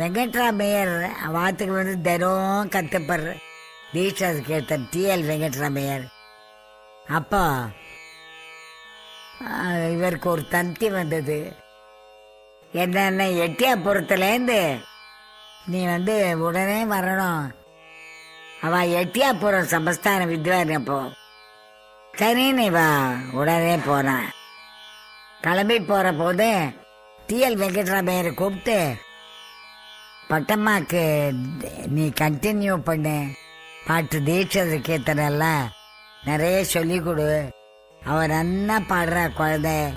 வெங்கட்ராமையர் வாத்துக்கு வந்து தினம் கத்துப்பர் தீட்சா கேட்டர் டிஎல் வெங்கட்ராமையர் அப்போ இவருக்கு ஒரு தந்தி வந்தது. என்னென்ன எட்டியாபுரத்துலேருந்து நீ வந்து உடனே வரணும். அவ எட்டியாபுரம் சமஸ்தான வித்வான் அப்போ. சரி நீ வா உடனே போனான் கிளம்பி போற போது டிஎல் வெங்கட்ராமையரை கூப்பிட்டு பட்டம்மாக்கு நீ கண்டினியூ பண்ணு. பாட்டு தீட்சதை கீர்த்தனெல்லாம் நிறைய சொல்லி கொடு. அவர் என்ன பாடுறா குழந்தை.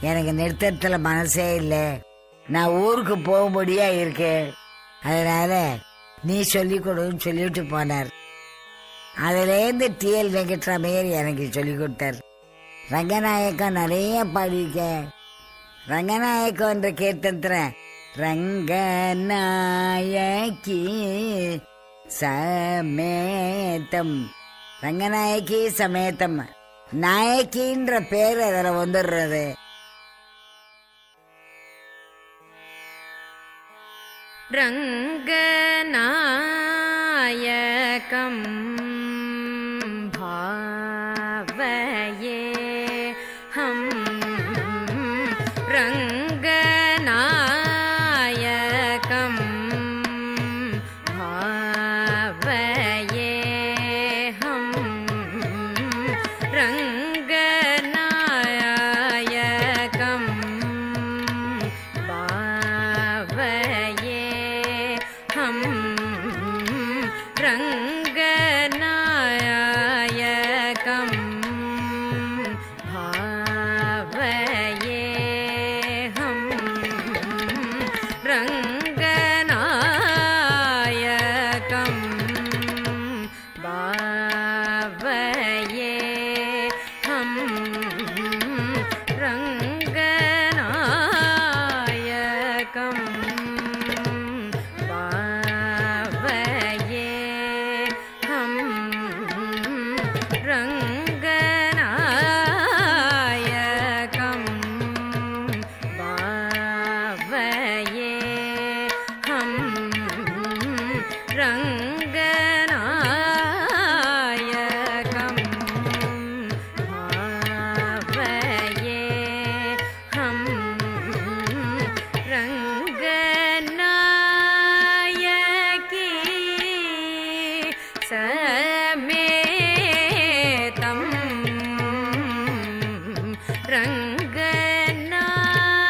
எனக்கு நிறுத்தத்தில் மனசே இல்லை. நான் ஊருக்கு போகும்படியா இருக்கு. அதனால நீ சொல்லி கொடுன்னு சொல்லிட்டு போனார். அதுலேருந்து டிஎல் வெங்கட்ராமையர் எனக்கு சொல்லி கொடுத்தார். ரங்கநாயக்கம் நிறைய பாடியிருக்கேன். ரங்கநாயக்கம் என்ற கீர்த்தனத்துல ரங்கநாயகி சமேத்தம் ரங்கநாயகி சமேத்தம் நாயகின்ற பேர் அதில் வந்துடுறது. ரங்கநாயகம்.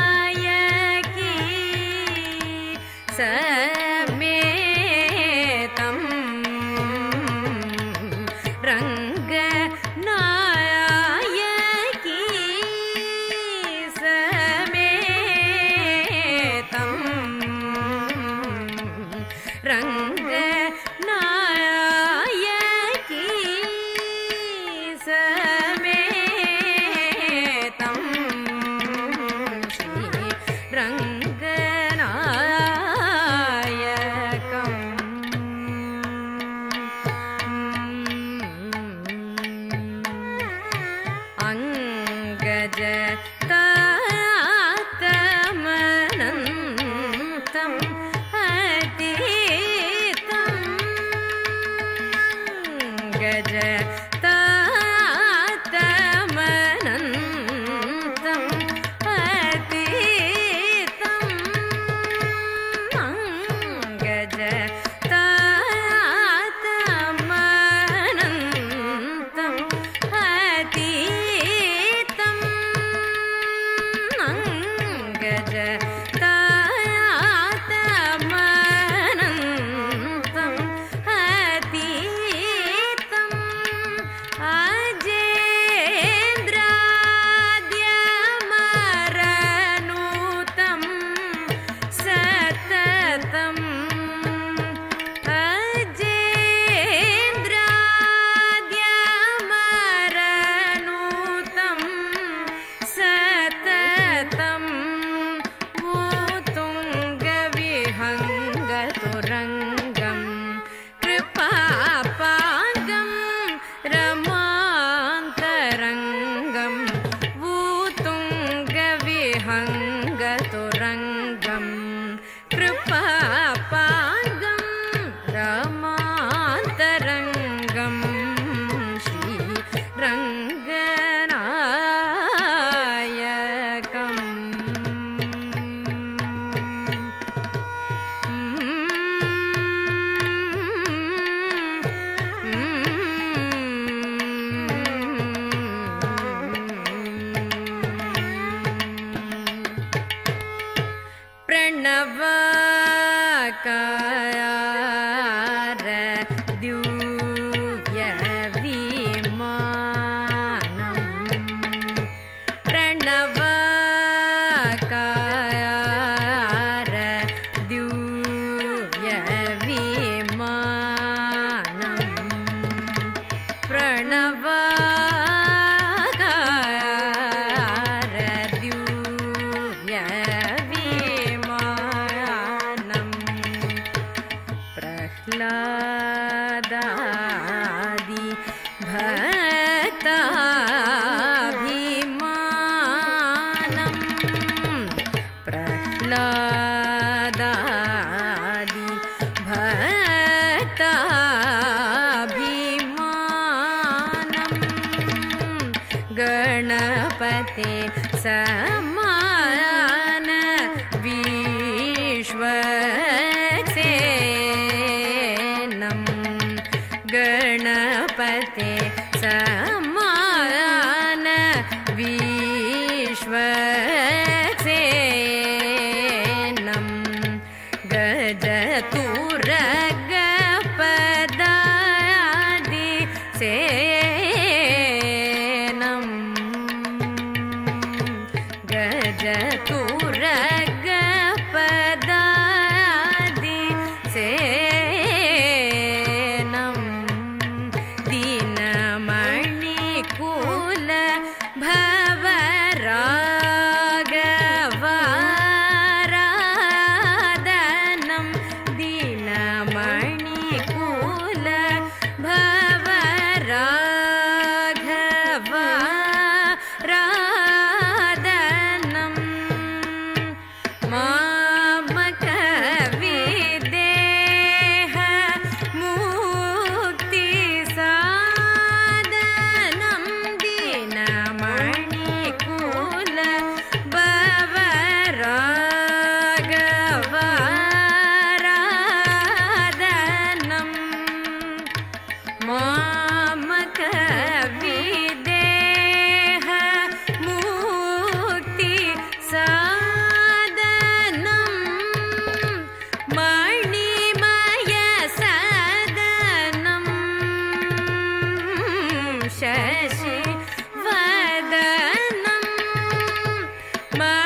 रङ्गनायकी समेतं रङ्गनायकी समेतं रङ्गनायकी दादि भीमानं गणपते समान विश्व गर्णपते स My